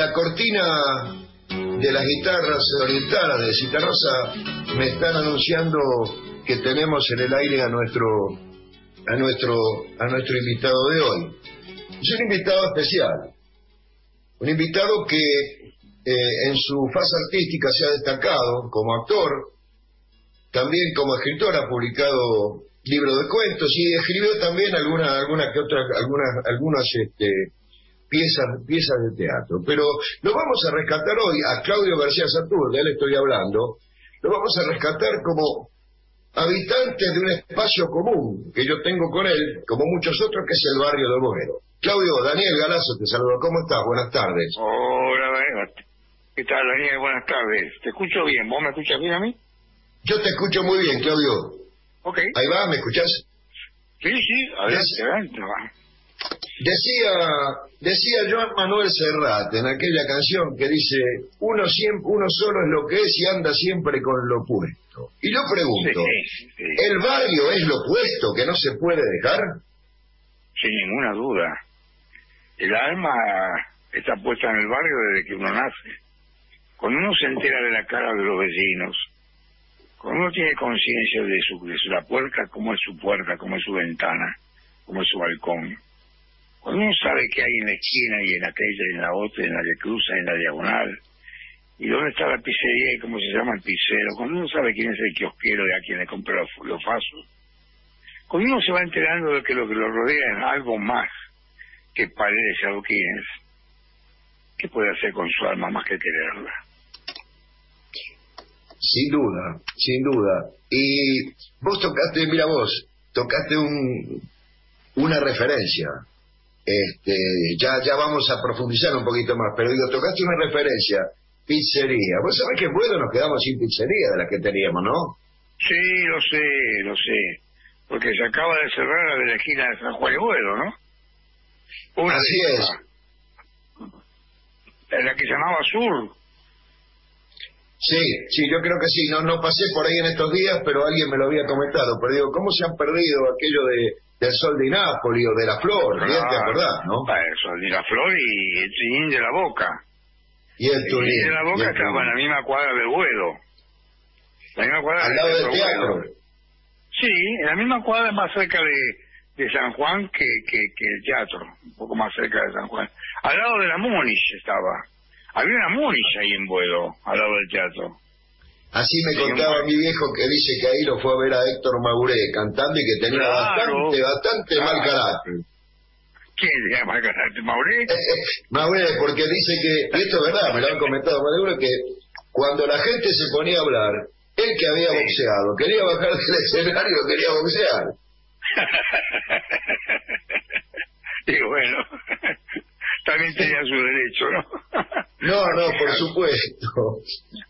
la cortina de las guitarras orientadas de Citarrosa me están anunciando que tenemos en el aire a nuestro a nuestro a nuestro invitado de hoy. Es un invitado especial, un invitado que eh, en su fase artística se ha destacado como actor, también como escritor ha publicado libros de cuentos y escribió también alguna alguna que otra algunas algunas este, piezas piezas de teatro. Pero lo vamos a rescatar hoy a Claudio García Satur, de él estoy hablando. Lo vamos a rescatar como habitante de un espacio común que yo tengo con él, como muchos otros, que es el barrio de Boguero. Claudio, Daniel Galazo te saludo. ¿Cómo estás? Buenas tardes. Hola, Daniel. ¿Qué tal, Daniel? Buenas tardes. Te escucho bien. ¿Vos me escuchas bien a mí? Yo te escucho muy bien, Claudio. Ok. Ahí va, ¿me escuchás? Sí, sí, adelante, adelante. Decía, decía Joan Manuel Serrat en aquella canción que dice, uno, siempre, uno solo es lo que es y anda siempre con lo puesto. Y yo pregunto, ¿el barrio es lo puesto que no se puede dejar? Sin ninguna duda. El alma está puesta en el barrio desde que uno nace. Cuando uno se entera de la cara de los vecinos, cuando uno tiene conciencia de, su, de la puerta, cómo es su puerta, cómo es su ventana, cómo es su balcón, cuando uno sabe qué hay en la esquina y en aquella y en la otra, en la que cruza, en la diagonal, y dónde está la pizzería y cómo se llama el pizzero, cuando uno sabe quién es el kiosquero de a quien le compra los, los vasos, cuando uno se va enterando de que lo que lo rodea es algo más que paredes y adoquines, ¿qué puede hacer con su alma más que quererla? Sin duda, sin duda. Y vos tocaste, mira vos, tocaste un, una referencia. Este, ya, ya vamos a profundizar un poquito más, pero digo, tocaste una referencia, pizzería. Vos sabés que bueno nos quedamos sin pizzería de la que teníamos, ¿no? Sí, lo sé, lo sé. Porque se acaba de cerrar la de la esquina de San Juan de Buero, ¿no? Una Así es. La que se llamaba Sur. Sí, sí, yo creo que sí. No, no pasé por ahí en estos días, pero alguien me lo había comentado. Pero digo, ¿cómo se han perdido aquello de del Sol de Nápoles o de la Flor? ¿Te acordás, no? El Sol de la Flor y el Tunín de la Boca. Y el Tunín. de la Boca estaba en la misma cuadra del vuelo. La misma cuadra Al lado del teatro. Sí, en la misma cuadra más cerca de, de San Juan que, que, que el teatro. Un poco más cerca de San Juan. Al lado de la Múnich estaba. Había una Múnich ahí en vuelo, al lado del teatro. Así me contaba mi viejo que dice que ahí lo fue a ver a Héctor Mauré cantando y que tenía bastante, bastante mal carácter. ¿Quién tenía mal carácter? ¿Mauré? Mauré, porque dice que, y esto es verdad, me lo han comentado más de uno, que cuando la gente se ponía a hablar, él que había boxeado, quería bajar del escenario, quería boxear. y bueno, también tenía su derecho, ¿no? no, no, por supuesto.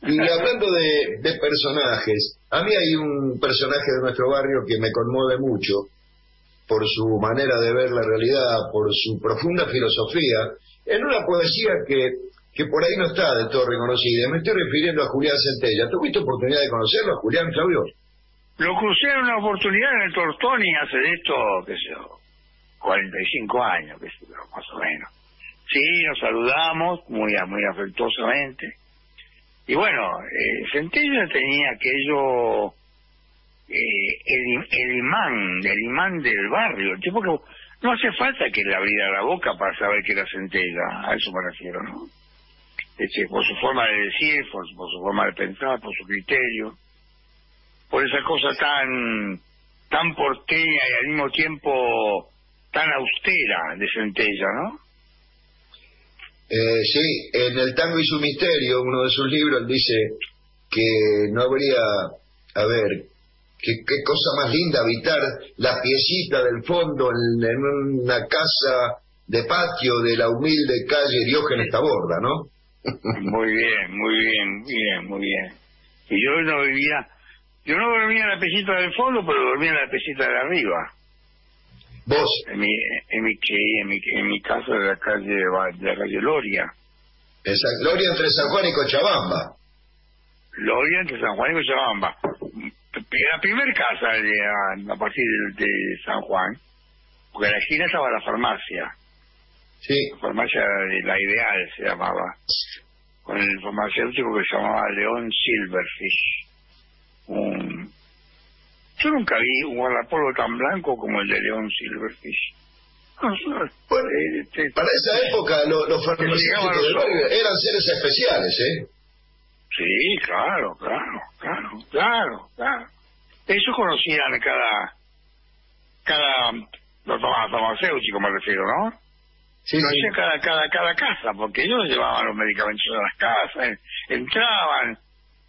Y hablando de, de personajes, a mí hay un personaje de nuestro barrio que me conmueve mucho por su manera de ver la realidad, por su profunda filosofía, en una poesía que, que por ahí no está de todo reconocida. Me estoy refiriendo a Julián Centella. ¿Tuviste oportunidad de conocerlo, Julián Claudio? Lo crucé en una oportunidad en el Tortoni hace de esto, qué sé yo, 45 años, qué sé yo, más o menos. Sí, nos saludamos muy, muy afectuosamente. Y bueno, eh, Centella tenía aquello, eh, el, el imán, el imán del barrio. El tipo que no hace falta que le abriera la boca para saber que era Centella, a eso me refiero, ¿no? Este, por su forma de decir, por, por su forma de pensar, por su criterio, por esa cosa tan, tan porteña y al mismo tiempo tan austera de Centella, ¿no? Eh, sí, en El tango y su misterio, uno de sus libros, dice que no habría, a ver, qué, cosa más linda habitar la piecita del fondo en, una casa de patio de la humilde calle Diógenes Taborda, ¿no? muy bien, muy bien, bien, muy bien. Y yo no vivía, yo no dormía en la piecita del fondo, pero dormía en la piecita de arriba. ¿Vos? En mi, en mi, en mi, en mi casa de la calle, de la calle Loria. Esa, Loria entre San Juan y Cochabamba. Loria entre San Juan y Cochabamba. La primera casa de, a, partir de, San Juan, porque en la esquina estaba la farmacia. Sí. Farmacia de la Ideal se llamaba. Con el farmacéutico que se llamaba León Silverfish. Un... Yo nunca vi un guardapolvo tan blanco como el de León Silverfish. Bueno, Este, para esa época lo- los barrio eran seres especiales, ¿eh? Sí, claro, claro, claro, claro, claro. Eso conocían cada, cada, los farma- farmacéuticos me refiero, ¿no? Sí, sí. Conocían cada, cada, cada casa, porque ellos llevaban los medicamentos a las casas, en- entraban,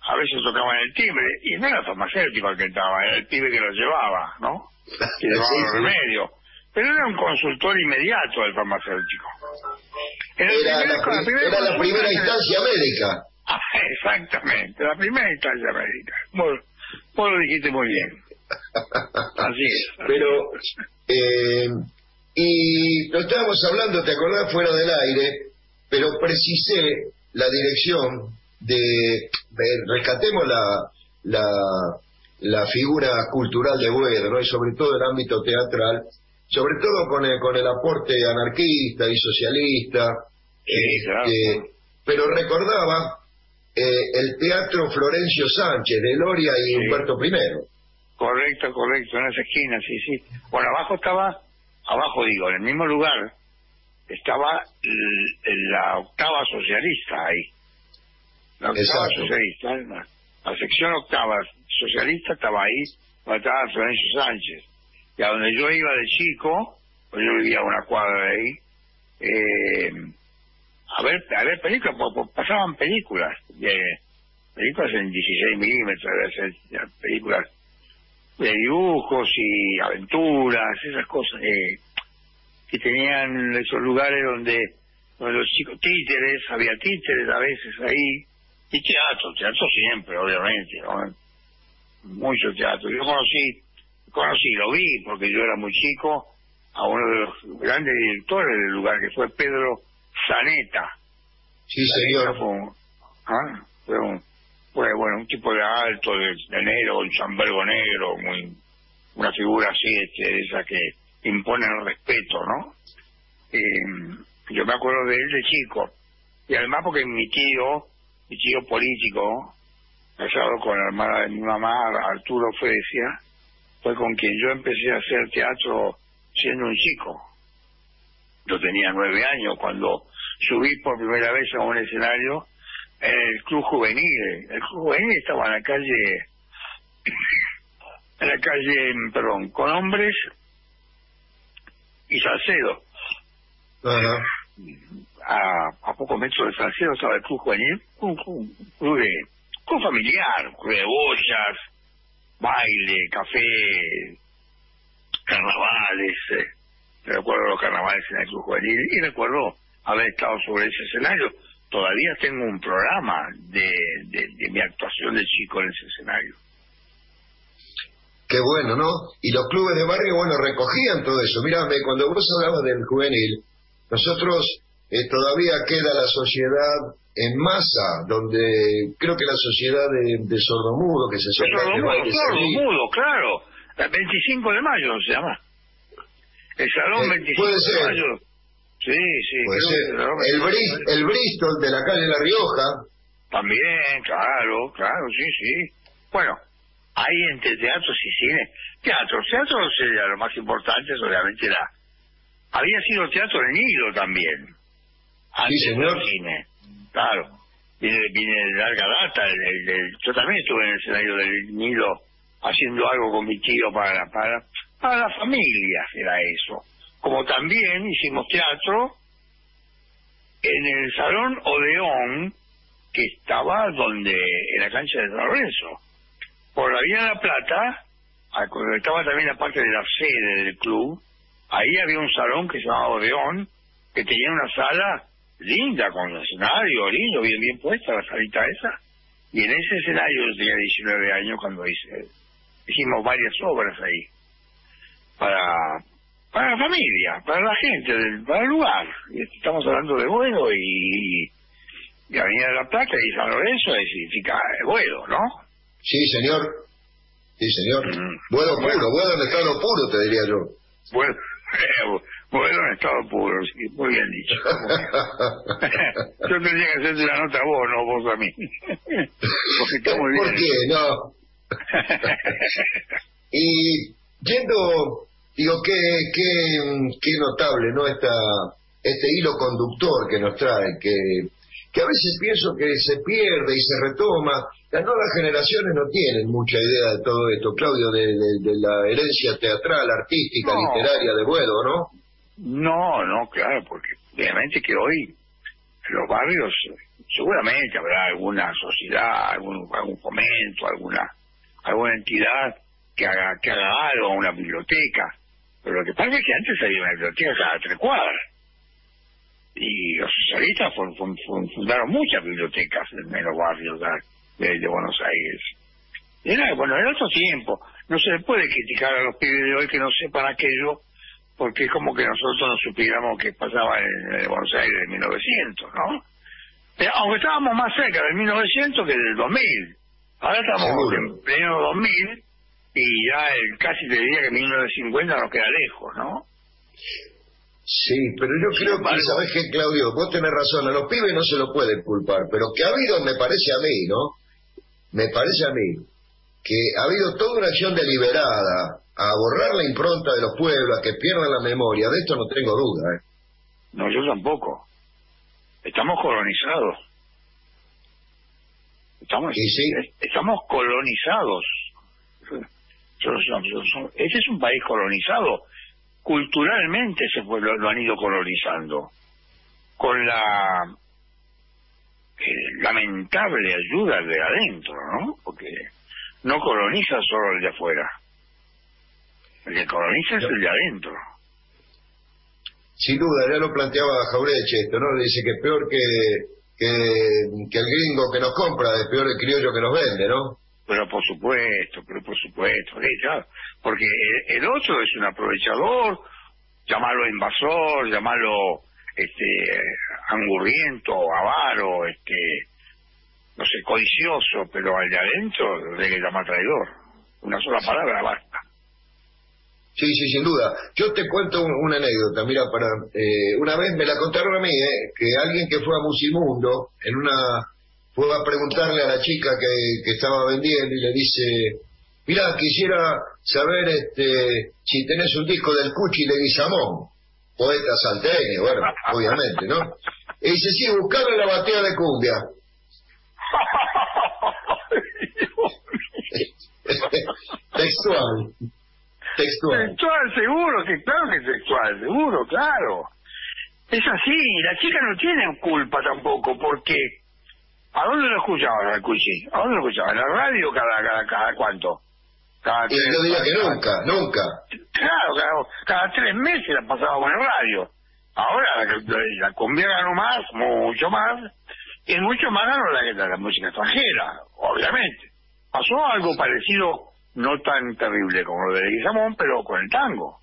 a veces tocaban el timbre, y no era el farmacéutico el que entraba, era el pibe que los llevaba, ¿no? Que llevaba Sí, los sí. remedios. Pero era un consultor inmediato del farmacéutico. Era primer- la, pri- primera era la consulta primera que- instancia médica. Ah, exactamente, la primera instancia médica. Vos, vos lo dijiste muy bien. Así es. así Pero, eh, y lo estábamos hablando, ¿te acordás? Fuera del aire, pero precisé la dirección de, rescatemos la, la, la figura cultural de Boedo, ¿no? y sobre todo el ámbito teatral, sobre todo con el, con el aporte anarquista y socialista, Sí, claro. este, pero recordaba eh, el teatro Florencio Sánchez de Loria y Sí. Humberto I. Correcto, correcto, en esa esquina, sí, sí. Bueno, abajo estaba, abajo digo, en el mismo lugar, estaba la octava socialista ahí. La octava Exacto. socialista, la, la sección octava socialista estaba ahí, donde estaba Florencio Sánchez. Y a donde yo iba de chico, pues yo vivía a una cuadra de ahí, eh, a ver, a ver películas, po- po- pasaban películas, de, películas en 16 milímetros, películas de dibujos y aventuras, esas cosas eh, que tenían esos lugares donde, donde los chicos, títeres, había títeres a veces ahí, y teatro, teatro siempre, obviamente, ¿no? mucho teatro. Yo conocí, conocí, lo vi, porque yo era muy chico, a uno de los grandes directores del lugar, que fue Pedro Zaneta. Sí, Zaneta señor. Fue un, ah, fue un, fue, bueno, un tipo de alto, de, de negro, un chambergo negro, muy, una figura así, este, esa que impone el respeto, ¿no? Eh, yo me acuerdo de él de chico, y además porque mi tío, tío político, casado con la hermana de mi mamá, Arturo Fresia, fue con quien yo empecé a hacer teatro siendo un chico. Yo tenía nueve años cuando subí por primera vez a un escenario en el Club Juvenil. El Club Juvenil estaba en la calle, en la calle, perdón, con hombres y Salcedo. Ajá. A, a pocos metros de Salcedo estaba el Club Juvenil, un, club, de, club familiar, club de bochas, baile, café, carnavales. eh. Recuerdo los carnavales en el Club Juvenil y recuerdo haber estado sobre ese escenario. Todavía tengo un programa de, de, mi actuación de chico en ese escenario. Qué bueno, ¿no? Y los clubes de barrio, bueno, recogían todo eso. Mírame, cuando vos hablabas del juvenil, nosotros eh, todavía queda la sociedad en masa, donde creo que la sociedad de, de sordomudo que se hacía Sordo de mudo, baile sordo salí. mudo, claro. El 25 de mayo se llama. El Salón Eh, 25 puede de mayo. Sí, sí. Puede ser. el Salón El, 25 de Bris- mayo. el Bristol de la calle La Rioja, También, claro, claro, sí, sí. Bueno, hay entre teatros y cine. Teatro, teatro sería lo más importante, obviamente era... Había sido teatro en Nilo también. Antes señor. del cine, claro. Viene, viene de larga data. el- el- el- yo también estuve en el escenario del Nilo haciendo algo con mi tío para, para, para la familia, era eso. Como también hicimos teatro en el Salón Odeón, que estaba donde, en la cancha de San Lorenzo. Por la Vía de la Plata, estaba también la parte de la sede del club, ahí había un salón que se llamaba Odeón, que tenía una sala linda, con escenario lindo, bien bien puesta, la salita esa. Y en ese escenario yo tenía 19 años cuando hice, hicimos varias obras ahí. Para, para la familia, para la gente, del- para el lugar. Estamos hablando de Buedo y, y Avenida de la Plata y San Lorenzo, significa eh, Buedo, ¿no? sí, señor. Sí, señor. Mm. Bueno Bueno. puro, bueno en estado puro, te diría yo. Bueno, Boedo en estado puro, sí, muy bien dicho. Yo tendría que hacerte una nota a vos, no vos a mí. Porque está muy bien. ¿Por qué? No. y yendo, digo, qué, qué, qué notable, ¿no? Esta, este hilo conductor que nos trae, que, que a veces pienso que se pierde y se retoma. Las nuevas generaciones no tienen mucha idea de todo esto, Claudio, de, de, la herencia teatral, artística, literaria de Buedo, ¿no? No, no, claro, porque obviamente que hoy los barrios seguramente habrá alguna sociedad, algún, algún fomento, alguna alguna entidad que haga, que haga algo, una biblioteca. Pero lo que pasa es que antes había una biblioteca cada tres cuadras. Y los socialistas fundaron muchas bibliotecas en, los barrios de, Buenos Aires. Bueno, en otro tiempo. No se le puede criticar a los pibes de hoy que no sepan aquello, porque es como que nosotros no supiéramos qué pasaba en, Buenos Aires en 1900, ¿no? Pero, aunque estábamos más cerca del 1900 que del 2000. Ahora estamos en pleno 2000 y ya el, casi te diría que 1950 nos queda lejos, ¿no? Sí, pero yo creo que, ¿sabes qué, Claudio? Vos tenés razón, a los pibes no se lo pueden culpar, pero que ha habido, me parece a mí, ¿no? Me parece a mí, que ha habido toda una acción deliberada a borrar la impronta de los pueblos, a que pierdan la memoria, de esto no tengo duda, ¿eh? No, yo tampoco. Estamos colonizados. Estamos, estamos colonizados. Este es un país colonizado. Culturalmente ese pueblo lo han ido colonizando. Con la eh, lamentable ayuda de adentro, ¿no? Porque no coloniza solo el de afuera. El coloniza es el de adentro. Sin duda, ya lo planteaba Jaureche esto, ¿no? Dice que peor que que, el gringo que nos compra es peor el criollo que nos vende, ¿no? Pero por supuesto, pero por supuesto, porque el, otro es un aprovechador, llamarlo invasor, llamarlo este angurriento, avaro, este no sé, codicioso, pero al de adentro le que llamar traidor. Una sola palabra basta. Sí, sí, sin duda. Yo te cuento una anécdota, mira, para eh, una vez me la contaron a mí, eh, que alguien que fue a Musimundo, en una fue a preguntarle a la chica que, que estaba vendiendo y le dice, mira, quisiera saber este si tenés un disco del Cuchi Leguizamón, poeta salteño, bueno, obviamente, ¿no? Y dice, sí, buscarle la batea de cumbia. Textual. Textual. seguro, que claro que es sexual, seguro, claro. Es así, la chica no tiene culpa tampoco, porque ¿a dónde lo escuchaban al Cuchi? ¿A dónde lo escuchaban? ¿En la radio cada, cada, cada cuánto? Cada y yo diría que nunca, nunca. Claro, cada, cada tres meses la pasaba con el radio. Ahora la, la cumbia ganó más, mucho más, y mucho más ganó la, la música extranjera, obviamente. Pasó algo parecido no tan terrible como lo de Leguizamón, pero con el tango.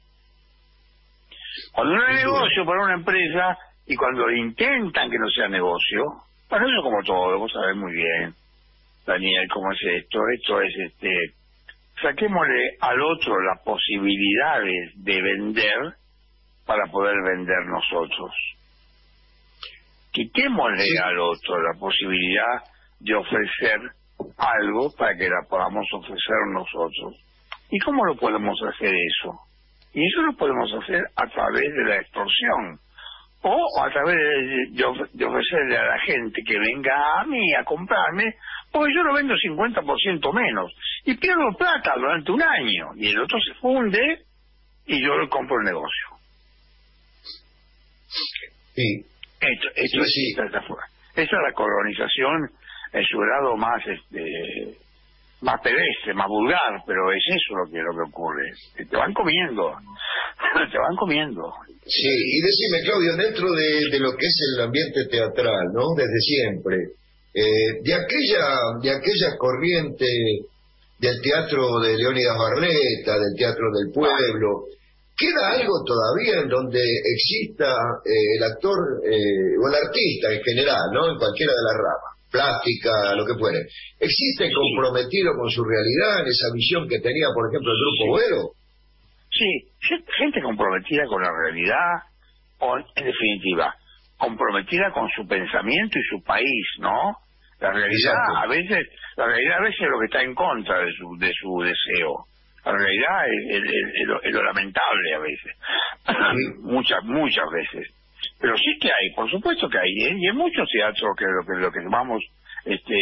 Cuando no es negocio para una empresa y cuando intentan que no sea negocio, bueno, eso como todo, vos sabés muy bien, Daniel, cómo es esto. Esto es, este, saquémosle al otro las posibilidades de vender para poder vender nosotros. Quitémosle al otro la posibilidad de ofrecer algo para que la podamos ofrecer nosotros. ¿Y cómo lo podemos hacer eso? Y eso lo podemos hacer a través de la extorsión o a través de, ofrecerle a la gente que venga a mí a comprarme, porque yo lo vendo 50% menos y pierdo plata durante un año y el otro se funde y yo le compro el negocio. Sí. Esto, esto es, esa es la colonización en su grado más este más pedestre, más vulgar, pero es eso lo que lo que ocurre. Te van comiendo, te van comiendo. Sí, y decime, Claudio, dentro de, lo que es el ambiente teatral, ¿no? Desde siempre, eh, de aquella de aquella corriente del teatro de Leónidas Barleta, del teatro del pueblo, ¿queda algo todavía en donde exista eh, el actor eh, o el artista en general, ¿no? En cualquiera de las ramas? Plástica, lo que fuere, ¿existe comprometido con su realidad en esa visión que tenía, por ejemplo, el Grupo Güero? Sí, gente comprometida con la realidad, o en definitiva, comprometida con su pensamiento y su país, ¿no? La realidad a veces, la realidad a veces es lo que está en contra de su, de su deseo. La realidad es, lo, lamentable a veces, muchas, muchas veces. Pero sí que hay, por supuesto que hay, ¿eh? y en muchos teatros que lo que, lo que llamamos este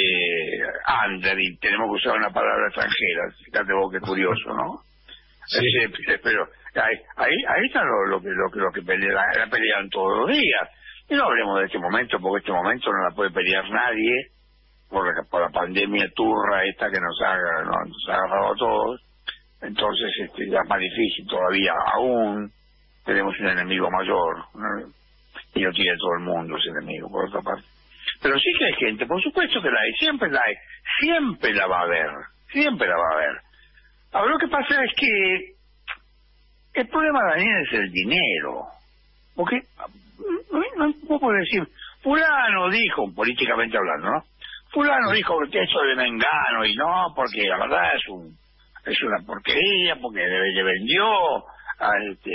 under y tenemos que usar una palabra extranjera, fíjate vos qué curioso, ¿no? Sí. pero ahí, ahí, está lo, que lo que lo que la pelean todos los días. Y no hablemos de este momento, porque este momento no la puede pelear nadie por la, por la pandemia turra esta que nos ha, nos ha agarrado a todos. Entonces este, ya es más difícil todavía aún. Tenemos un enemigo mayor. Y no tiene todo el mundo ese enemigo, por otra parte. Pero sí que hay gente, por supuesto que la hay, siempre la hay, siempre la va a haber, siempre la va a haber. Ahora lo que pasa es que el problema, Daniel, es el dinero. Porque no, no puedo decir, fulano dijo, políticamente hablando, ¿no? Fulano dijo que eso de Mengano y no, porque la verdad es un es una porquería, porque le, vendió a este,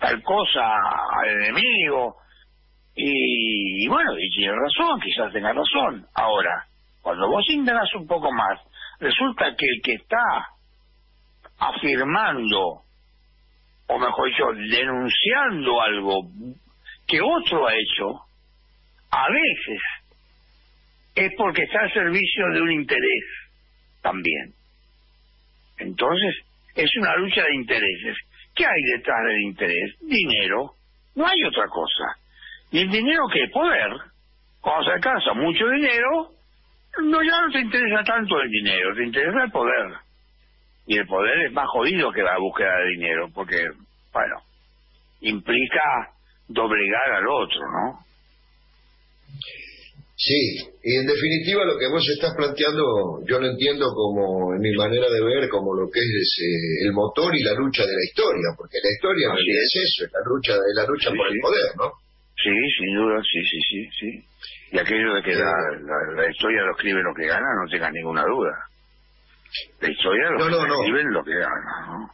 tal cosa al enemigo. Y, bueno, y tiene razón, quizás tenga razón. Ahora, cuando vos indagas un poco más, resulta que el que está afirmando, o mejor dicho, denunciando algo que otro ha hecho, a veces es porque está al servicio de un interés también. Entonces, es una lucha de intereses. ¿Qué hay detrás del interés? Dinero. No hay otra cosa. Y el dinero que poder. Cuando se alcanza mucho dinero, no ya no te interesa tanto el dinero, te interesa el poder. Y el poder es más jodido que la búsqueda de dinero, porque, bueno, implica doblegar al otro, ¿no? Sí, y en definitiva lo que vos estás planteando yo lo entiendo como, en mi manera de ver, como lo que es eh, el motor y la lucha de la historia, porque la historia en es. eso, es la lucha, de la lucha por el poder, ¿no? Sí, sin duda, sí, sí, sí, sí. Y aquello de que la, la, historia lo escribe lo que gana, no tenga ninguna duda. La historia lo, escribe lo que gana, ¿no?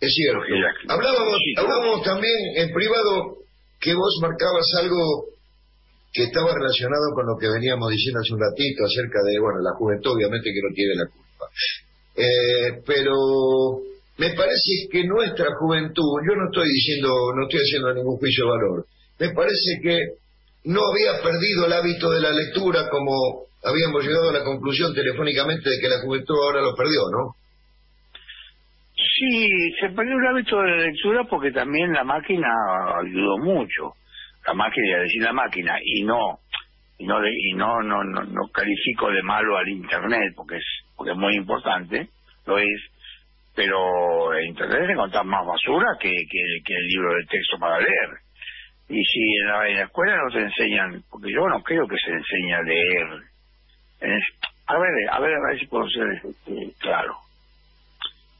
Es cierto. Hablábamos, hablábamos también en privado que vos marcabas algo que estaba relacionado con lo que veníamos diciendo hace un ratito acerca de, bueno, la juventud obviamente que no tiene la culpa. Eh, pero me parece que nuestra juventud, yo no estoy diciendo, no estoy haciendo ningún juicio de valor, me parece que no había perdido el hábito de la lectura como habíamos llegado a la conclusión telefónicamente de que la juventud ahora lo perdió, ¿no? Sí, se perdió el hábito de la lectura porque también la máquina ayudó mucho. La máquina, decir la máquina, y no, y no, y no, no, no, no califico de malo al internet porque es, porque es muy importante, lo es, pero el internet encontrar más basura que, que, el libro de texto para leer. Y si en la, escuela no te enseñan, porque yo no creo que se enseñe a leer. a ver, a ver, a ver si puedo ser este, claro.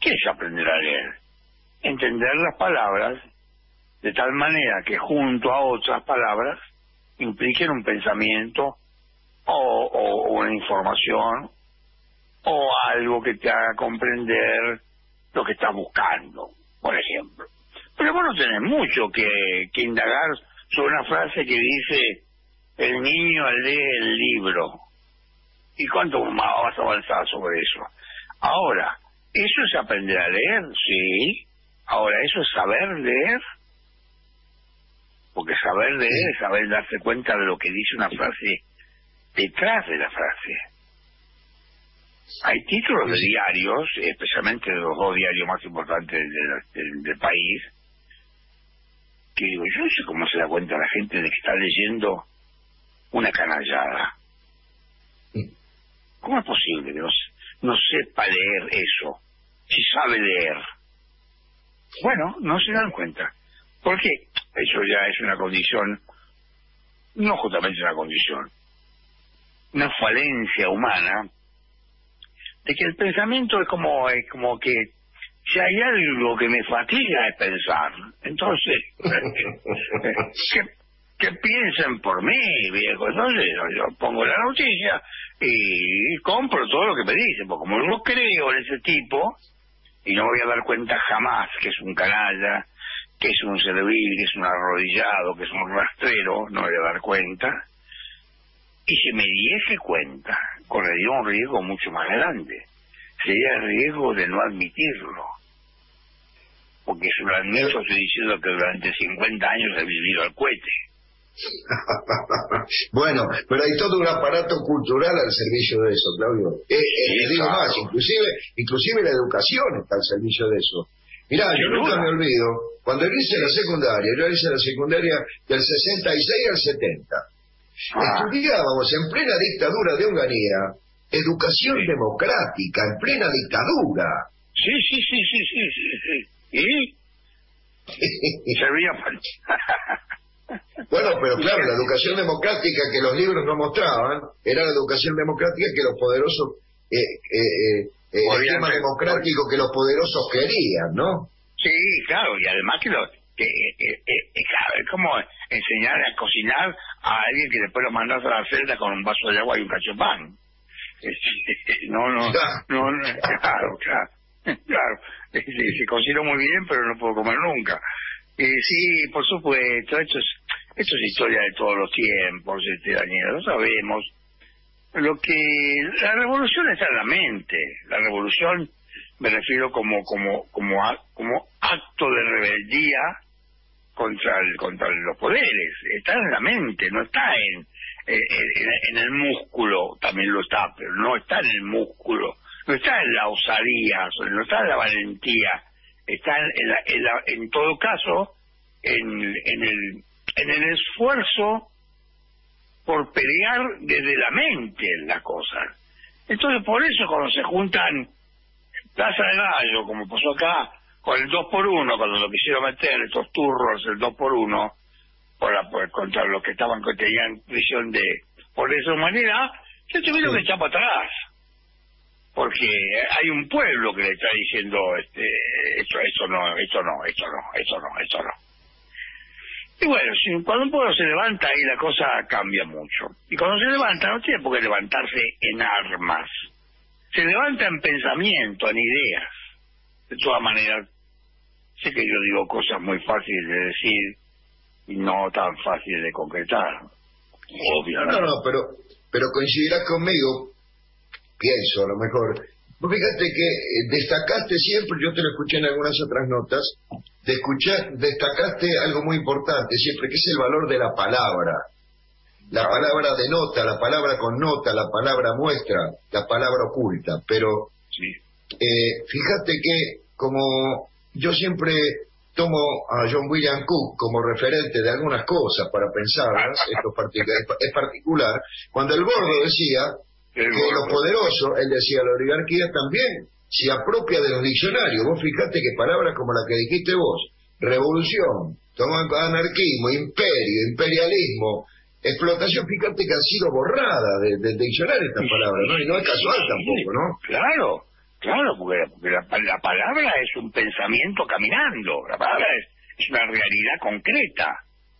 ¿Qué es aprender a leer? Entender las palabras de tal manera que junto a otras palabras impliquen un pensamiento o, una información o algo que te haga comprender lo que estás buscando, por ejemplo. Pero vos no tenés mucho que, que indagar sobre una frase que dice el niño lee el libro. ¿Y cuánto más vas a avanzar sobre eso? Ahora, ¿eso es aprender a leer? Sí. Ahora, ¿eso es saber leer? Porque saber leer es saber darse cuenta de lo que dice una frase detrás de la frase. Hay títulos de diarios, especialmente de los dos diarios más importantes del, país, que digo, yo no sé cómo se da cuenta la gente de que está leyendo una canallada. ¿Cómo es posible que no sepa leer eso? Si sabe leer. Bueno, no se dan cuenta. ¿Por qué? Eso ya es una condición, no justamente una condición, una falencia humana de que el pensamiento es como, es como que si hay algo que me fatiga es pensar. Entonces, que, que piensen por mí, viejo. Entonces yo, pongo la noticia y compro todo lo que me dicen, porque como yo creo en ese tipo, y no voy a dar cuenta jamás que es un canalla, que es un servil, que es un arrodillado, que es un rastrero, no voy a dar cuenta. Y si me diese cuenta, correría un riesgo mucho más grande. Sería el riesgo de no admitirlo. Porque si lo admito, estoy diciendo que durante 50 años he vivido al cohete. bueno, pero hay todo un aparato cultural al servicio de eso, Claudio. Eh, eh, digo más, inclusive, inclusive la educación está al servicio de eso. Mirá, yo nunca me olvido, cuando yo hice la secundaria, yo hice la secundaria del 66 al 70. Ah. Estudiábamos en plena dictadura de Hungría, educación democrática, en plena dictadura. Sí, sí, sí, sí, sí, sí. ¿Y? Servía para... Bueno, pero claro, la educación democrática que los libros no mostraban era la educación democrática que los poderosos, eh, eh, eh, el sistema democrático que los poderosos querían, ¿no? Sí, claro, y además que, lo, que es como enseñar a cocinar a alguien que después lo mandas a la celda con un vaso de agua y un cacho pan. No, no, no, no, claro, claro, claro. Se cocina muy bien, pero no puedo comer nunca. Eh, sí, por supuesto, esto es, esto es historia de todos los tiempos, este, Daniel, lo sabemos. Lo que la revolución está en la mente, la revolución me refiero como como como como acto de rebeldía contra el, contra los poderes, está en la mente, no está en, en, el músculo, también lo está, pero no está en el músculo, no está en la osadía, no está en la valentía, está en, en, todo caso en, en, el, en el esfuerzo por pelear desde la mente la cosa. Entonces, por eso cuando se juntan Plaza de Gallo, como pasó acá, con el 2 por 1 cuando lo quisieron meter, estos turros, el 2 por 1 por, por, contra los que estaban que tenían prisión de por esa manera, se tuvieron que echar para atrás. Porque hay un pueblo que le está diciendo este esto esto no esto no esto no esto no esto no. Y bueno si, cuando un pueblo se levanta ahí la cosa cambia mucho. Y cuando se levanta no tiene por qué levantarse en armas. Se levanta en pensamiento en ideas. De todas maneras sé que yo digo cosas muy fáciles de decir no tan fáciles de concretar obviamente no no pero pero coincidirás conmigo pienso a lo mejor. fíjate que eh, destacaste siempre, yo te lo escuché en algunas otras notas, de escuchar, destacaste algo muy importante siempre, que es el valor de la palabra. La palabra denota, la palabra connota, la palabra muestra, la palabra oculta. Pero eh, fíjate que como yo siempre tomo a John William Cook como referente de algunas cosas para pensarlas, esto es particular, cuando el gordo decía que lo poderoso, él decía, la oligarquía también se apropia de los diccionarios. Vos fijate que palabras como la que dijiste vos, revolución, anarquismo, imperio, imperialismo, explotación, fíjate que han sido borradas del diccionario estas palabras, ¿no? Y no es casual tampoco, ¿no? Claro, claro, porque, la, palabra es un pensamiento caminando, la palabra es, una realidad concreta,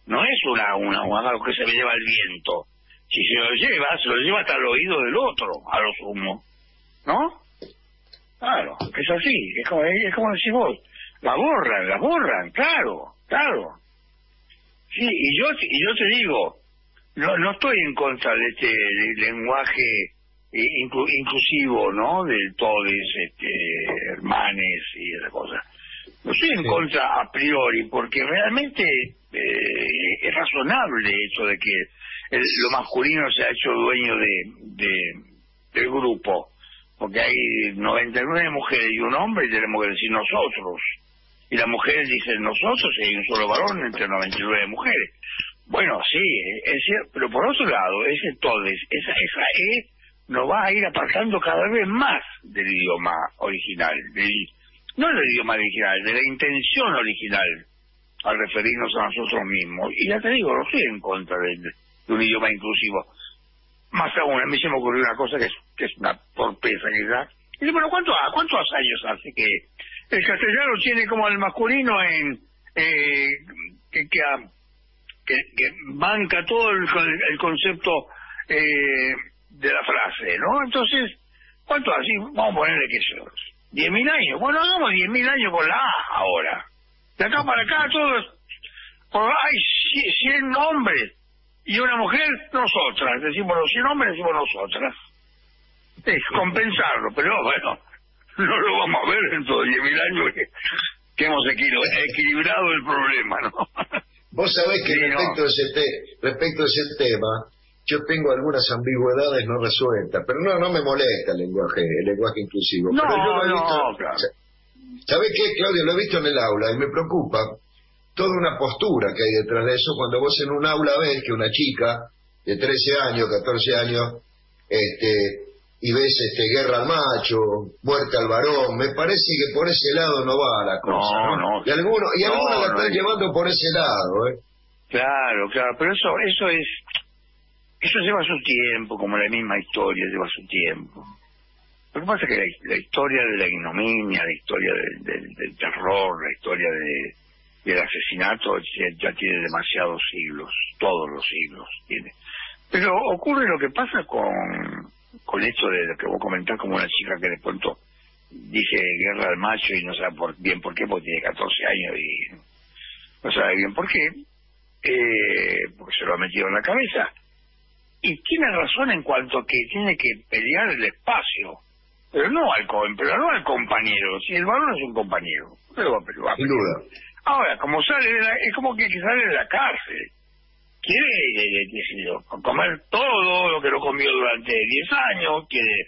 no es una, una, una algo que se lleva el viento si se lo lleva, se lo lleva hasta el oído del otro, a lo sumo. ¿No? Claro, es así, es como, es como decís vos, la borran, la borran, claro, claro. Sí, y yo, y yo te digo, no, no estoy en contra de este lenguaje eh, inclusivo, ¿no? Del todes, este, hermanes y esa cosa. No estoy en contra a priori, porque realmente eh, es razonable eso de que lo masculino se ha hecho dueño de, del grupo, porque hay 99 mujeres y un hombre y tenemos que decir nosotros. Y las mujeres dicen nosotros y hay un solo varón entre 99 mujeres. Bueno, sí, es cierto, pero por otro lado, ese todes, esa, esa E nos va a ir apartando cada vez más del idioma original, del, no del idioma original, de la intención original al referirnos a nosotros mismos. Y ya te digo, no estoy en contra de, un idioma inclusivo. Más aún, a mí se me ocurrió una cosa que es, que es una torpeza quizás. Y dice, bueno, ¿cuánto, ¿cuántos años hace que el castellano tiene como el masculino en eh, que, que, que, banca todo el, el concepto eh, de la frase, ¿no? Entonces, ¿cuánto así? Vamos a ponerle que 10.000 años. Bueno, hagamos 10.000 años con la A ahora. De acá para acá todos... Hay 100 hombres y una mujer, nosotras. Decimos los 100 hombres, decimos nosotras. Es compensarlo, pero bueno, no lo vamos a ver en todos 10.000 años que, hemos equilibrado el problema, ¿no? Vos sabés que respecto, a ese respecto a ese tema, yo tengo algunas ambigüedades no resueltas, pero no no me molesta el lenguaje el lenguaje inclusivo. No, pero yo lo he visto, no, claro. ¿Sabés qué, Claudio? Lo he visto en el aula y me preocupa toda una postura que hay detrás de eso cuando vos en un aula ves que una chica de 13 años, 14 años, este y ves este guerra al macho, muerte al varón, me parece que por ese lado no va la cosa. No, no. Y algunos, y algunos la están llevando por ese lado, ¿eh? Claro, claro, pero eso, eso es, eso lleva su tiempo, como la misma historia lleva su tiempo. Lo que pasa es que la, historia de la ignominia, la historia del terror, la historia de, del asesinato ya, tiene demasiados siglos, todos los siglos tiene. Pero ocurre lo que pasa con, con esto de lo que vos comentás como una chica que de pronto dice guerra al macho y no sabe por, bien por qué, porque tiene 14 años y no sabe bien por qué, eh, porque se lo ha metido en la cabeza. Y tiene razón en cuanto a que tiene que pelear el espacio, pero no al pero no al compañero. Si el varón es un compañero, pero va, Sin duda. Ahora, como sale de la, es como que sale de la cárcel. Quiere, eh, eh comer todo lo que no comió durante 10 años, quiere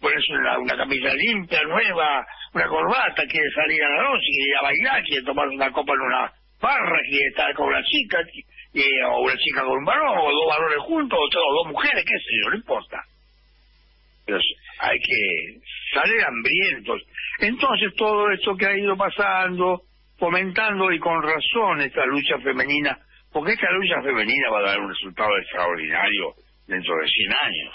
ponerse una, una camisa limpia, nueva, una corbata, quiere salir a la noche, quiere ir a bailar, quiere tomar una copa en una barra, quiere estar con una chica, o una chica con un varón, o dos varones juntos, o, dos mujeres, qué sé yo, no importa. Pero hay que salir hambrientos. Entonces todo esto que ha ido pasando, fomentando y con razón esta lucha femenina, porque esta lucha femenina va a dar un resultado extraordinario dentro de 100 años.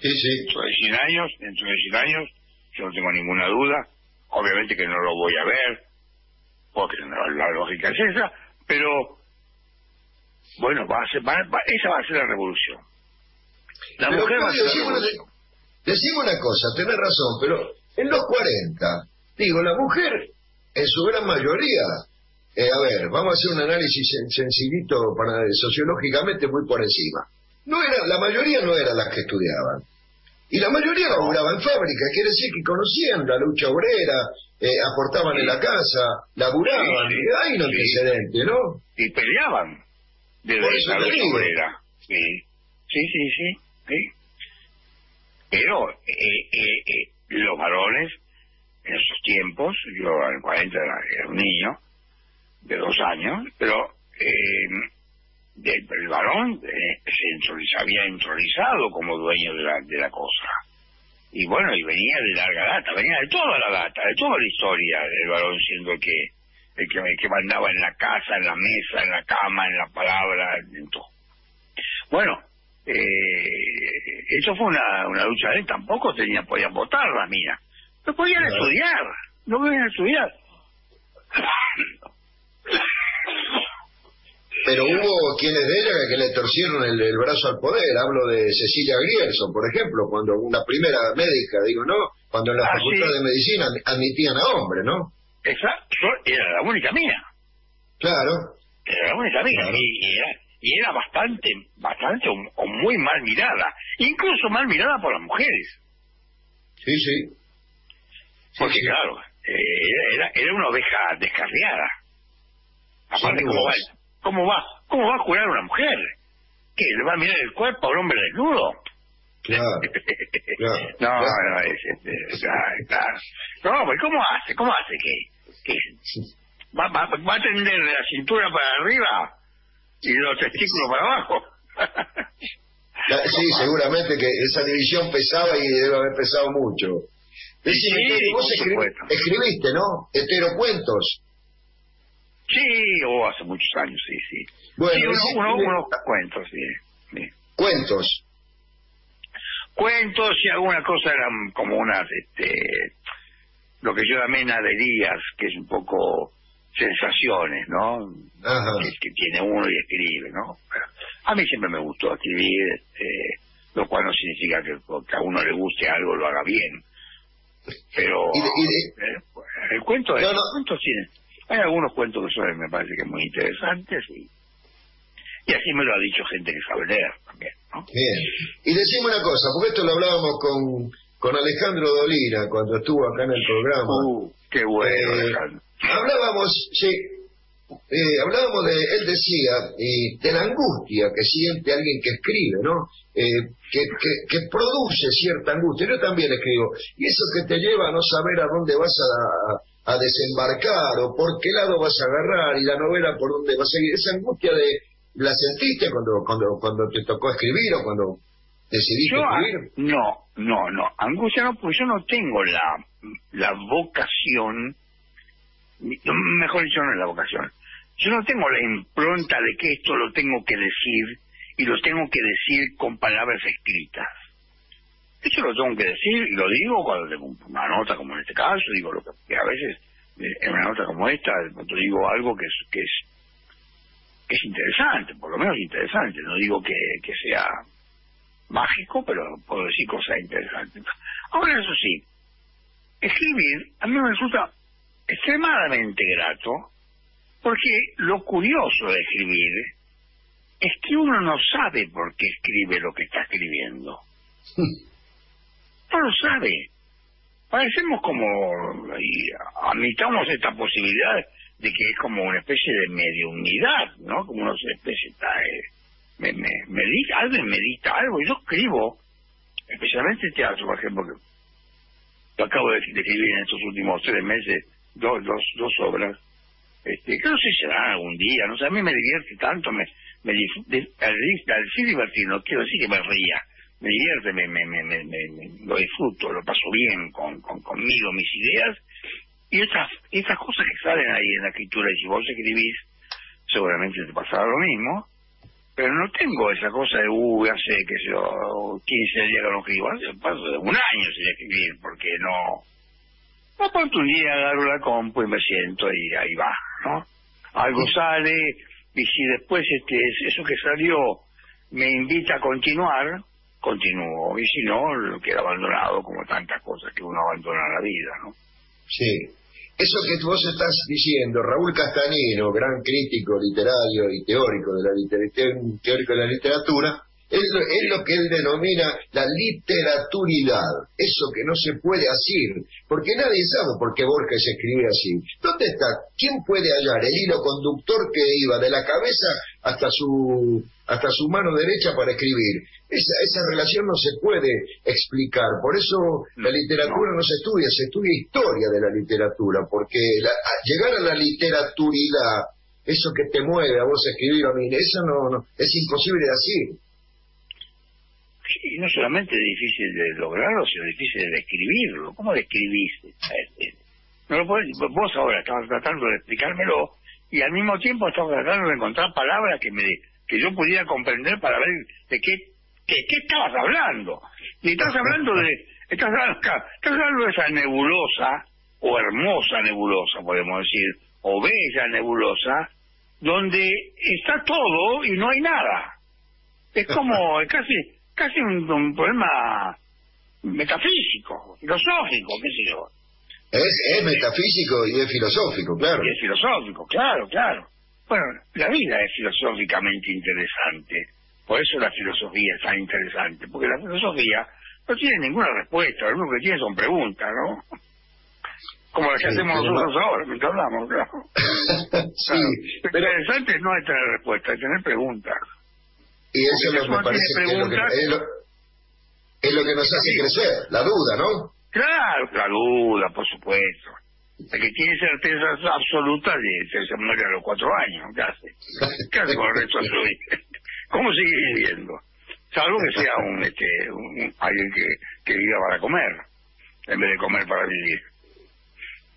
Sí, sí. Dentro de 100 años, dentro de 100 años, yo no tengo ninguna duda, obviamente que no lo voy a ver, porque la lógica es esa, pero bueno, va a ser, esa va a ser la revolución. La mujer va a ser la revolución. Decimos una cosa, tenés razón, pero en los 40, digo, la mujer, en su gran mayoría, eh, a ver, vamos a hacer un análisis sencillito para sociológicamente muy por encima. No era, la mayoría no era las que estudiaban. Y la mayoría laburaba en fábrica, quiere decir que conocían la lucha obrera, eh, aportaban en la casa, laburaban, hay un antecedente, ¿no? Y peleaban de la obrera. Sí, sí, sí, sí. Pero eh, eh, eh, los varones, en esos tiempos, yo en 40 era, un niño de dos años, pero eh, el varón se había entrorizado como dueño de la, de la cosa. Y bueno, y venía de larga data, venía de toda la data, de toda la historia del varón siendo el que el que, que mandaba en la casa, en la mesa, en la cama, en la palabra, en todo. Bueno, eh, eso fue una, una lucha de él, tampoco tenía, podían votar la mía. No podían estudiar, no podían estudiar. Pero hubo quienes de ella que le torcieron el, brazo al poder. Hablo de Cecilia Grierson, por ejemplo, cuando una primera médica, digo, ¿no? Cuando en la Ah, facultad sí. de medicina admitían a hombres, ¿no? Exacto, era la única mía. Claro. Era la única mía. Claro. Y, y era, y era bastante, bastante o, o muy mal mirada. Incluso mal mirada por las mujeres. Sí, sí. Porque sí. claro, eh, era, era una oveja descarriada. Aparte, ¿cómo va. ¿cómo va cómo va a curar una mujer? ¿Qué? ¿Le va a mirar el cuerpo a un hombre desnudo? Claro. Claro. no, Claro. no, es, es- es- claro. No, pues ¿cómo hace? ¿Cómo hace que, que va, va, va a tender de la cintura para arriba y los testículos para abajo? Sí, seguramente que esa división pesaba y debe haber pesado mucho. Decime, Sí, vos escri- escribiste, ¿no? Heterocuentos. sí, o hace muchos años, sí, sí. Bueno, sí, uno, uno- unos cuentos, sí. sí. Cuentos. Cuentos y algunas cosas eran como unas, este, lo que yo llamé naderías, que es un poco sensaciones, ¿no? Que, que tiene uno y escribe, ¿no? Pero a mí siempre me gustó escribir, este, lo cual no significa que, que a uno le guste algo lo haga bien. Pero Y de- y eh, el cuento, No, el no. cuento tiene, hay algunos cuentos que son, me parece que muy interesantes y, y así me lo ha dicho gente que sabe leer también, ¿no? Bien. Y decime una cosa, porque esto lo hablábamos con, con Alejandro Dolina cuando estuvo acá en el programa. Uh, qué bueno, Eh. Hablábamos, sí, eh, hablábamos de, él decía, y de la angustia que siente alguien que escribe, ¿no? Eh, que, que, que produce cierta angustia. Yo también escribo. Y eso que te lleva a no saber a dónde vas a, a desembarcar o por qué lado vas a agarrar y la novela por dónde va a seguir. Esa angustia de la sentiste cuando cuando cuando te tocó escribir o cuando decidiste Yo, escribir. no, no, no, angustia no, porque yo no tengo la, la vocación, mejor dicho, no es la vocación, yo no tengo la impronta de que esto lo tengo que decir y lo tengo que decir con palabras escritas. Eso lo tengo que decir y lo digo cuando tengo una nota como en este caso, digo lo que, que a veces eh, en una nota como esta pronto digo algo que es, que es que es interesante, por lo menos interesante, no digo que, que sea mágico, pero puedo decir cosas interesantes. Ahora, eso sí, escribir a mí me resulta extremadamente grato, porque lo curioso de escribir es que uno no sabe por qué escribe lo que está escribiendo. No lo sabe. Parecemos como, y admitamos esta posibilidad de que es como una especie de mediunidad, ¿no? Como una especie eh, me, me, medita, alguien medita algo, yo escribo, especialmente teatro, por ejemplo, que yo acabo de, de escribir en estos últimos tres meses dos, dos, dos obras, este, que no sé si serán algún día, no sé, a mí me divierte tanto, me, me al, al decir divertir, no quiero decir que me ría, me divierte, me, me, me, me, me- me- lo disfruto, lo paso bien con, con, conmigo, mis ideas, y estas, estas cosas que salen ahí en la escritura, y si vos escribís, seguramente te pasará lo mismo, pero no tengo esa cosa de, uy, hace, qué sé yo, 15 días que no escribo, hace paso de un año sin escribir, porque no... Un día agarro la compu y me siento y ahí va, ¿no? Algo sale, y si después este eso que salió me invita a continuar, continúo, y si no, lo queda abandonado como tantas cosas que uno abandona en la vida, ¿no? Sí. Eso que vos estás diciendo, Raúl Castanero, gran crítico literario y teórico de la teórico de la literatura, es lo, es lo que él denomina la literaturidad, eso que no se puede decir, porque nadie sabe por qué Borges escribe así. ¿Dónde está? ¿Quién puede hallar el hilo conductor que iba de la cabeza hasta su hasta su mano derecha para escribir? Esa, esa relación no se puede explicar, por eso la literatura no se estudia, se estudia historia de la literatura, porque la- llegar a la literaturidad, eso que te mueve a vos a escribir, a mí, eso no, no es imposible de decir. Y no solamente es difícil de lograrlo, sino difícil de describirlo. ¿Cómo describís? Este, No lo podés, vos ahora estabas tratando de explicármelo y al mismo tiempo estabas tratando de encontrar palabras que me que yo pudiera comprender para ver de qué qué estabas hablando. Y estás hablando de estás hablando, estás hablando de esa nebulosa o hermosa nebulosa, podemos decir, o bella nebulosa, donde está todo y no hay nada. Es como es casi casi un, un problema metafísico, filosófico, qué sé yo. Es, es metafísico y es filosófico, claro. Y es filosófico, claro, claro. Bueno, la vida es filosóficamente interesante. Por eso la filosofía es tan interesante, porque la filosofía no tiene ninguna respuesta, lo único que tiene son preguntas, ¿no? Como las que Sí, hacemos nosotros no- ahora, mientras hablamos, claro. sí, Claro. Lo pero interesante no es tener respuestas, es tener preguntas. Y eso es lo que me parece que es lo que, preguntas- es lo, es lo que nos hace crecer, la duda, ¿no? Claro, la duda, por supuesto. El que tiene certezas absolutas de- se, se muere a los cuatro años, ¿qué hace? ¿Qué hace con el resto de su vida? ¿Cómo sigue viviendo? Salvo que sea un, este, un- alguien que, que viva para comer, en vez de comer para vivir.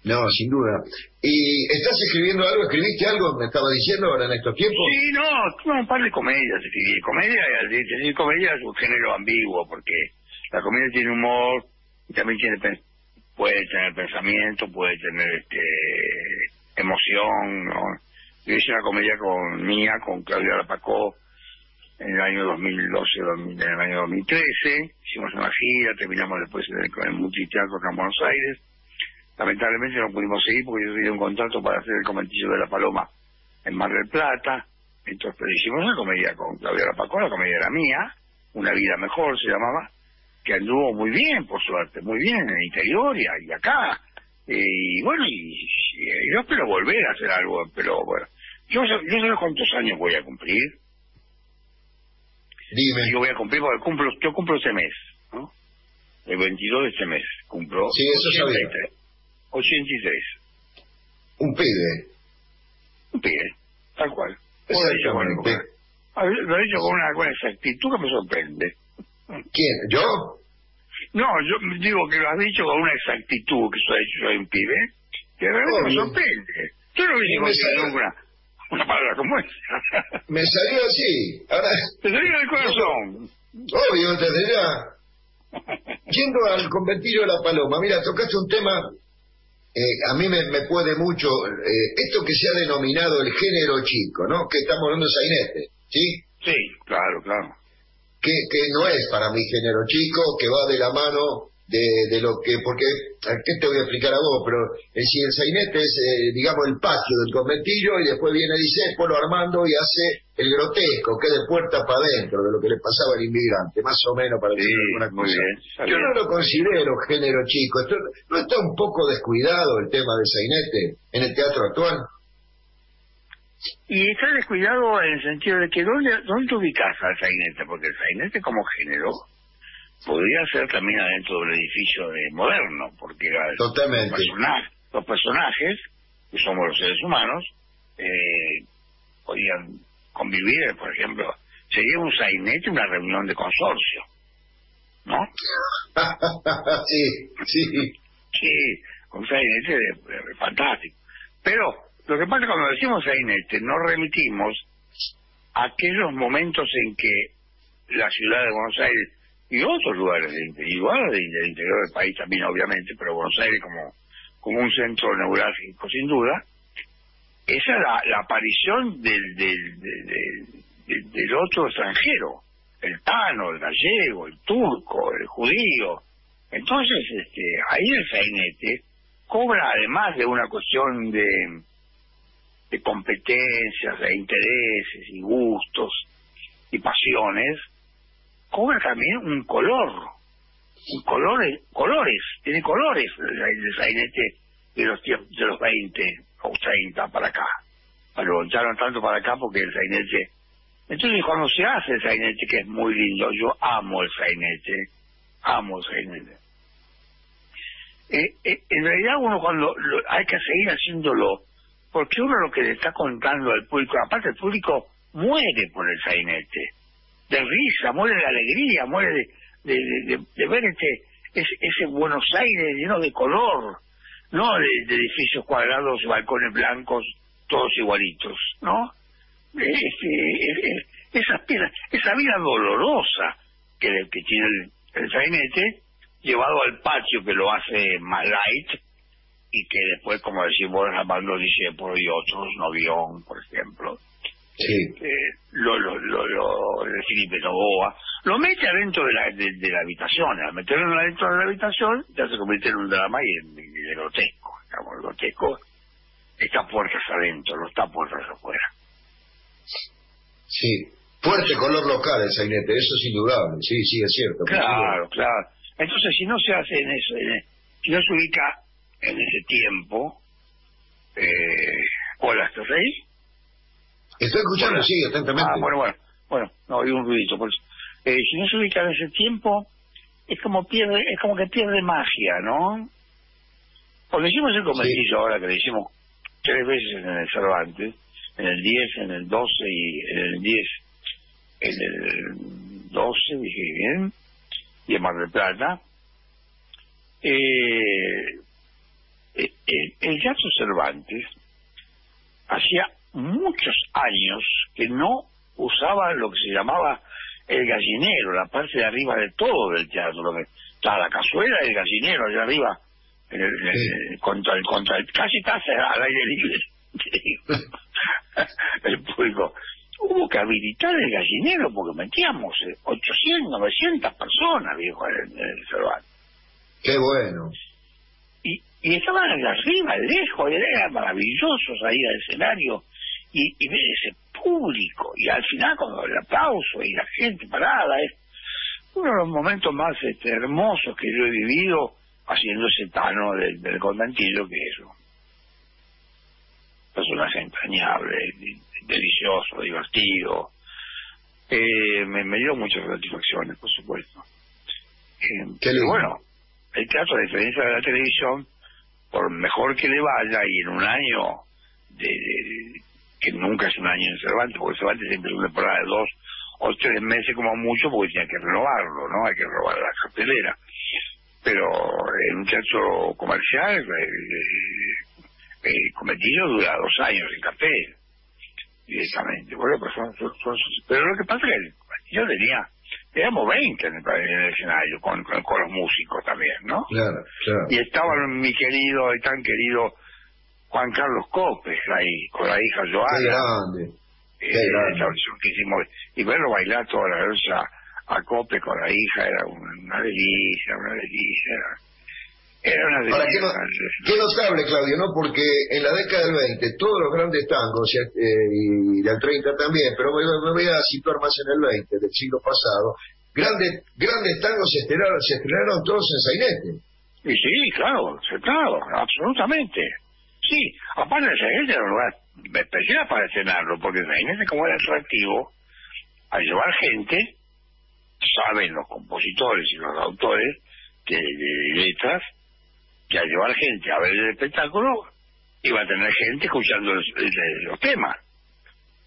No, sin duda. ¿Y estás escribiendo algo? ¿Escribiste algo? ¿Me estaba diciendo ahora en estos tiempos? Sí, no, no, un par de comedias escribí. Comedia, al decir comedia es un género ambiguo, porque la comedia tiene humor, y también tiene puede tener pensamiento, puede tener este emoción. Yo hice una comedia con mía, con Claudia Lapacó, en el año 2012, en el año 2013, hicimos una gira, terminamos después en el, el Multiteatro acá en Buenos Aires. Lamentablemente no pudimos seguir porque yo tenía un contrato para hacer el comentillo de la Paloma en Mar del Plata. Entonces pero hicimos una comedia con Claudia Lapacón, la comedia era mía, Una vida mejor se llamaba, que anduvo muy bien, por suerte, muy bien en el interior y, acá. Y bueno, y, yo espero volver a hacer algo, pero bueno, yo, yo sé cuántos años voy a cumplir. Dime. Yo voy a cumplir, porque cumplo, yo cumplo este mes, ¿no? El 22 de este mes cumplo. Sí, eso 83, 83. Un pibe. Un pibe, tal cual. Lo he dicho con una, con exactitud que me sorprende. ¿Quién? ¿Yo? No, yo digo que lo has dicho con una exactitud que soy, soy un pibe, que de verdad me sorprende. Yo no dicho nunca una palabra como esa. me salió así. Ahora... Te salió del corazón. Obvio, te dirá. Yendo al conventillo de la paloma, mira, tocaste un tema, eh, a mí me, me puede mucho, eh, esto que se ha denominado el género chico, ¿no? Que estamos hablando de sainete, ¿sí? Sí, claro, claro que, que no es para mi género chico, que va de la mano de, de lo que, porque, ¿qué te voy a explicar a vos? Pero eh, si el sainete es, eh, digamos, el patio del conventillo y después viene Disépolo Armando y hace el grotesco, que de puerta para adentro, de lo que le pasaba al inmigrante, más o menos para decir alguna cosa. Yo no lo considero género chico. Esto, ¿No está un poco descuidado el tema del sainete en el teatro actual? Y está descuidado en el sentido de que ¿dónde, dónde ubicas al sainete? Porque el sainete como género podría ser también adentro del edificio de moderno, porque Totalmente. Los, personajes, que somos los seres humanos, eh, podían convivir, por ejemplo, sería un sainete una reunión de consorcio, ¿no? sí, sí. Sí, un sainete fantástico. Pero lo que pasa es que cuando decimos sainete, nos remitimos a aquellos momentos en que la ciudad de Buenos Aires y otros lugares del interior, del interior del país también obviamente, pero Buenos Aires como, como un centro neurálgico sin duda, esa es la, aparición del, del, del, del, otro extranjero, el tano, el gallego, el turco, el judío. Entonces, este, ahí el sainete cobra además de una cuestión de de competencias, de intereses y gustos y pasiones, cobra también un color, un colores, tiene colores el sainete de los de los 20 o 30 para acá. Lo echaron tanto para acá porque el sainete... Entonces cuando se hace el sainete, que es muy lindo, yo amo el sainete, amo el sainete. Eh, eh, en realidad uno cuando hay que seguir haciéndolo porque uno lo que le está contando al público, aparte el público muere por el sainete, de risa, muere de alegría, muere de, de, ver este ese, Buenos Aires lleno de color, no de, edificios cuadrados, balcones blancos, todos igualitos, ¿no? Este, esa, esa vida dolorosa que, que tiene el, el llevado al patio que lo hace más light, y que después, como decimos, Armando Discépolo y otros, Novión, por ejemplo, sí. Eh, lo, lo, lo, lo, Felipe Novoa, lo mete adentro de la, de, la habitación, al meterlo adentro de la habitación ya se convierte en un drama y en, en grotesco, digamos, el grotesco está puertas adentro, no está puertas afuera. Sí, fuerte color local el sainete, eso es indudable, sí, sí, es cierto. Claro, claro. Entonces, si no se hace en eso, si no se ubica en ese tiempo. Eh, hola, ¿estás ahí? Estoy escuchando, sí, atentamente. Ah, bueno, bueno, bueno, no, hay un ruidito. Por Eh, si no se ubica en ese tiempo, es como pierde, es como que pierde magia, ¿no? Cuando hicimos el comentillo ahora, que le hicimos tres veces en el Cervantes, en el 10, en el 12 y en el 10, en el 12, dije bien, y en Mar del Plata, eh, eh, el Teatro Cervantes hacía muchos años que no usaba lo que se llamaba el gallinero, la parte de arriba de todo del teatro, lo que está la cazuela y el gallinero allá arriba, contra el, contra el, casi casi al aire libre, el público. Hubo que habilitar el gallinero porque metíamos 800, 900 personas, viejo, en, el Cervantes. Qué bueno. Y, y estaban arriba, lejos, eran maravillosos ahí al escenario. Y, y ver ese público, y al final cuando el aplauso y la gente parada, es uno de los momentos más este, hermosos que yo he vivido haciendo ese tano del, del conventillo que eso. Personaje entrañable, delicioso, divertido. Eh, me, dio muchas satisfacciones, por supuesto. Eh, bueno, el teatro, a diferencia de la televisión, por mejor que le vaya, y en un año, de, que nunca es un año en Cervantes, porque Cervantes siempre es una temporada de dos o tres meses como mucho, porque tiene que renovarlo, ¿no? Hay que renovar la cartelera. Pero en un teatro comercial, eh, eh, el dura dos años en cartel directamente. Bueno, pues pero lo que pasa es que yo tenía, éramos 20 en el, escenario, con, con, los músicos también, ¿no? Claro, claro. Y estaba mi querido y tan querido Juan Carlos Copes ahí, con la hija Joana. Qué grande. Qué eh, grande. y verlo bailar toda la noche a, a Copes con la hija era una delicia, una delicia. Era, Ahora, qué, notable, Claudio, ¿no? Porque en la década del 20, todos los grandes tangos, eh, y del 30 también, pero me, voy a situar más en el 20, del siglo pasado, grandes grandes tangos se estrenaron, se estrenaron todos en Sainete. Y sí, claro, claro, absolutamente. Sí, aparte de Sainete era un lugar especial para estrenarlo, porque Sainete como era atractivo, al llevar gente, saben los compositores y los autores de letras, que al llevar gente a ver el espectáculo, iba a tener gente escuchando los, temas,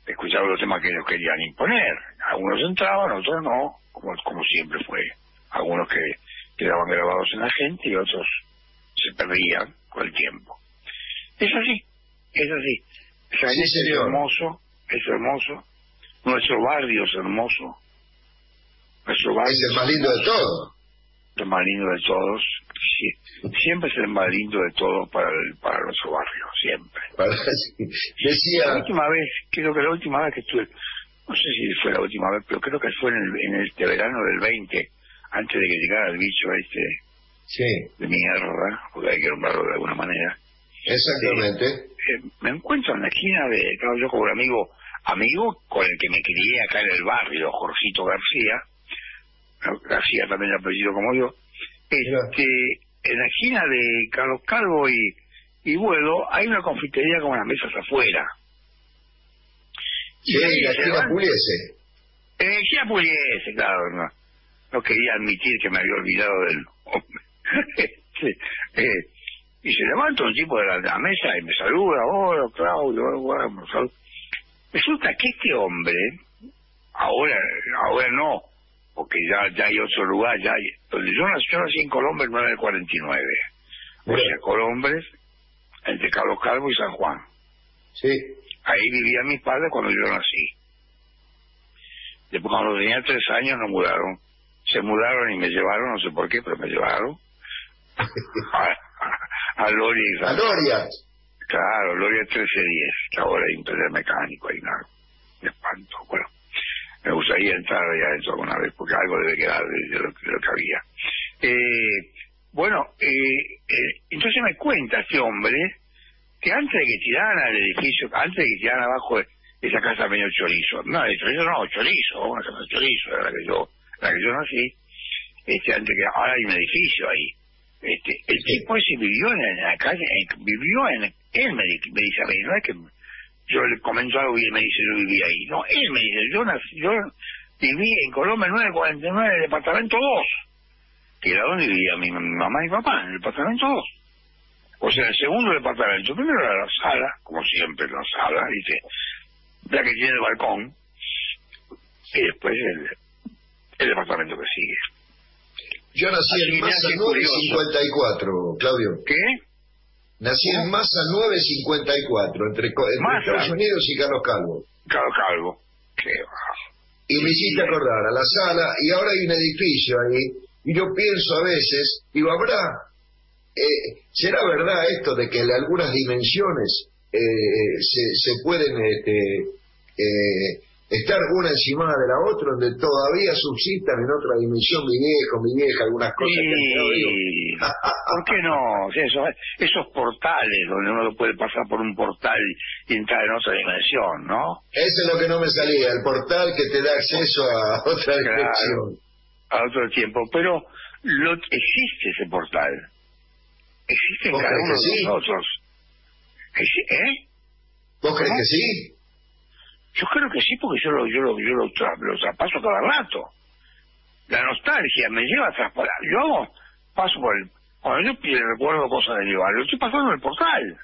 escuchando los temas que ellos querían imponer. Algunos entraban, otros no, como, como siempre fue. Algunos que quedaban grabados en la gente y otros se perdían con el tiempo. Es así, es así. es hermoso, es hermoso. Nuestro barrio es hermoso. Nuestro barrio es el más lindo de todo el más lindo de todos. siempre es el más lindo de todos para el, para nuestro barrio, siempre. Decía... La última vez, creo que la última vez que estuve, no sé si fue la última vez, pero creo que fue en, el, en este verano del 20, antes de que llegara el bicho este sí. de mierda, porque hay que nombrarlo de alguna manera. Exactamente. Eh, me encuentro en la esquina de, estaba yo con un amigo, amigo con el que me crié acá en el barrio, Jorgito García, García también apellido como yo, este, en la esquina de Carlos Calvo y, y Buedo hay una confitería con las mesas afuera. Sí, y la esquina Puliese. En la esquina Puliese, claro, no, no quería admitir que me había olvidado del hombre. eh, y se levanta un tipo de la, mesa y me saluda, hola Claudio, bueno, Resulta que este hombre, ahora, ahora no, porque ya, ya hay otro lugar, ya hay, donde yo nací, yo nací en Colombia en 949, o sea, Colombres, entre Carlos Calvo y San Juan. Sí. Ahí vivían mis padres cuando yo nací. Después cuando tenía tres años nos mudaron. Se mudaron y me llevaron, no sé por qué, pero me llevaron a, Loria. ¿A Loria? Claro, Loria 1310, que ahora hay un taller mecánico ahí, nada. Me espanto, bueno me gustaría entrar allá adentro alguna vez, porque algo debe quedar de, lo, que había. Eh, bueno, eh, eh, entonces me cuenta este hombre que antes de que tiraran al edificio, antes de que tiraran abajo esa casa medio chorizo, no, de chorizo no, chorizo, una casa de chorizo, era la que yo, la que yo nací, este, antes que ahora hay un edificio ahí. Este, el tipo ese vivió en, la calle, vivió en, él me, me dice a mí, no es que yo le comento algo y él me dice, yo viví ahí. No, él me dice, yo, yo viví en Colombia 949, departamento 2, que era donde vivía mi, mamá y mi papá, en el departamento 2. O sea, el segundo departamento, primero era la sala, como siempre la sala, dice, la que tiene el balcón, y después el, el departamento que sigue. Yo nací en Massa 954, Claudio. ¿Qué? Nací en Massa 954, entre, Estados Unidos y Carlos Calvo. Carlos Calvo. Qué Y me hiciste acordar a la sala, y ahora hay un edificio ahí, y yo pienso a veces, digo, habrá, eh, ¿será verdad esto de que en algunas dimensiones eh, se, se pueden este, eh, estar una encima de la otra, donde todavía subsistan en otra dimensión mi viejo, mi vieja, algunas cosas que han ¿por qué no? Esos, esos portales donde uno puede pasar por un portal y entrar en otra dimensión, ¿no? Eso es lo que no me salía, el portal que te da acceso a otra Claro. dimensión. A otro tiempo. Pero lo, existe ese portal. Existe en ¿Vos cada uno de sí? nosotros. ¿Eh? ¿Vos crees ¿Cómo? que sí? Yo creo que sí, porque yo lo, yo lo, yo lo, tra- lo traspaso cada rato. La nostalgia me lleva a traspasar. Yo paso por el... Cuando yo recuerdo cosas del lugar, lo estoy pasando en el portal.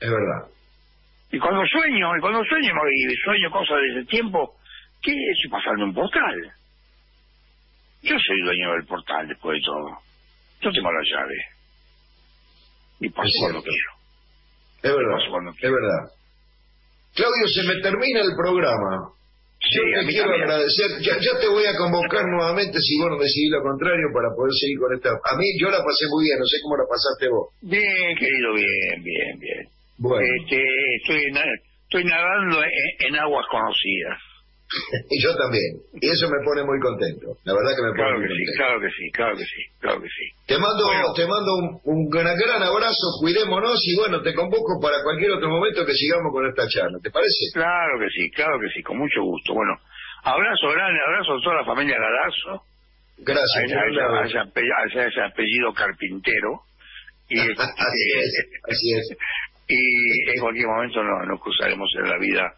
Es verdad. Y cuando sueño, y cuando sueño, y sueño cosas de ese tiempo, ¿qué estoy pasando en un portal? Yo soy dueño del portal después de todo. Yo tengo la llave. Y paso cuando quiero. Es verdad. Es verdad. Claudio, se me termina el programa. Sí, Yo te quiero también. agradecer. Ya, ya te voy a convocar nuevamente si vos no decidís lo contrario para poder seguir con esta. A mí yo la pasé muy bien, no sé cómo la pasaste vos. Bien, querido, bien, bien, bien. Bueno, Este, estoy, na- estoy nadando en, en aguas conocidas. y yo también. Y eso me pone muy contento. La verdad que me pone Claro muy que sí, contento. claro que sí, claro que sí, claro que sí. Te mando, Bueno. te mando un, un gran, gran abrazo, cuidémonos y bueno, te convoco para cualquier otro momento que sigamos con esta charla. ¿Te parece? Claro que sí, claro que sí, con mucho gusto. Bueno, abrazo grande, abrazo a toda la familia Galazo, Gracias. a ese- un a abrazo. ese ape- a ese- a ese apellido carpintero. Y, este, así es, así es. y en cualquier momento no, nos cruzaremos en la vida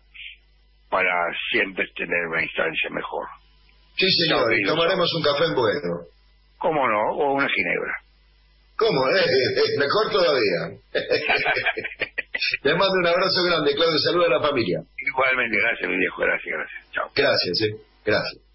para siempre tener una instancia mejor. Sí, señor, y tomaremos un café en bueno. ¿Cómo no? O una ginebra. ¿Cómo? Eh, eh, eh, mejor todavía. Te mando un abrazo grande, Claudio. Saluda a la familia. Igualmente, gracias, mi viejo, gracias, gracias. Chao. Gracias, eh. Gracias.